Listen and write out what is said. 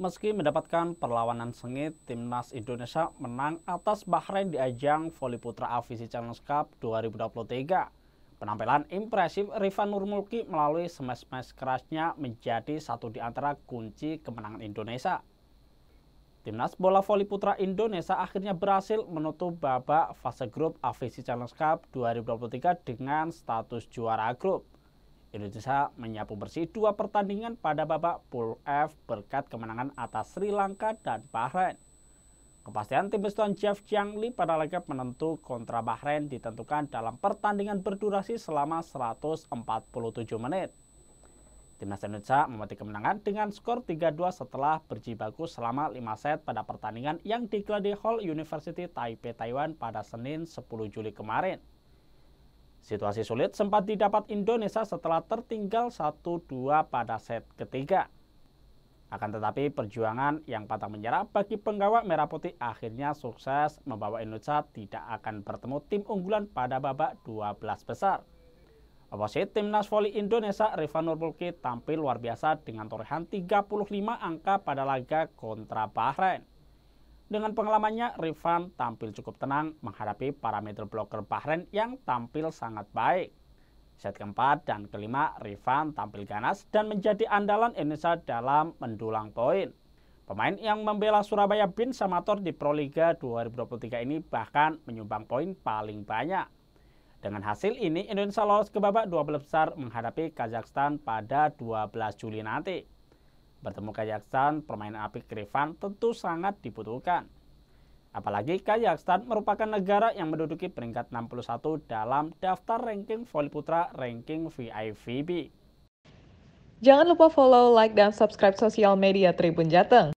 Meski mendapatkan perlawanan sengit, timnas Indonesia menang atas Bahrain di ajang voli putra AFC Challenge Cup 2023. Penampilan impresif Rifan Nurmulki melalui smash-smash kerasnya menjadi satu di antara kunci kemenangan Indonesia. Timnas bola voli putra Indonesia akhirnya berhasil menutup babak fase grup AFC Challenge Cup 2023 dengan status juara grup. Indonesia menyapu bersih dua pertandingan pada babak Pool F berkat kemenangan atas Sri Lanka dan Bahrain. Kepastian tim besutan Jeff Li pada laga penentu kontra Bahrain ditentukan dalam pertandingan berdurasi selama 147 menit. Timnas Indonesia memetik kemenangan dengan skor 3-2 setelah berjibaku selama 5 set pada pertandingan yang digelar di Hall University Taipei, Taiwan pada Senin 10 Juli kemarin. Situasi sulit sempat didapat Indonesia setelah tertinggal 1-2 pada set ketiga. Akan tetapi perjuangan yang pantang menyerah bagi penggawa Merah Putih akhirnya sukses membawa Indonesia tidak akan bertemu tim unggulan pada babak 12 besar. Oposit timnas voli Indonesia Rifan Nurmulki tampil luar biasa dengan torehan 35 angka pada laga kontra Bahrain. Dengan pengalamannya, Rifan tampil cukup tenang menghadapi para middle blocker Bahrain yang tampil sangat baik. Set keempat dan kelima, Rifan tampil ganas dan menjadi andalan Indonesia dalam mendulang poin. Pemain yang membela Surabaya Bin Samator di Proliga 2023 ini bahkan menyumbang poin paling banyak. Dengan hasil ini, Indonesia lolos ke babak 12 besar menghadapi Kazakhstan pada 12 Juli nanti. Bertemu Kazakhstan, permainan apik Rifan tentu sangat dibutuhkan. Apalagi Kazakhstan merupakan negara yang menduduki peringkat 61 dalam daftar ranking voli putra ranking VIVB. Jangan lupa follow, like, dan subscribe sosial media Tribun Jateng.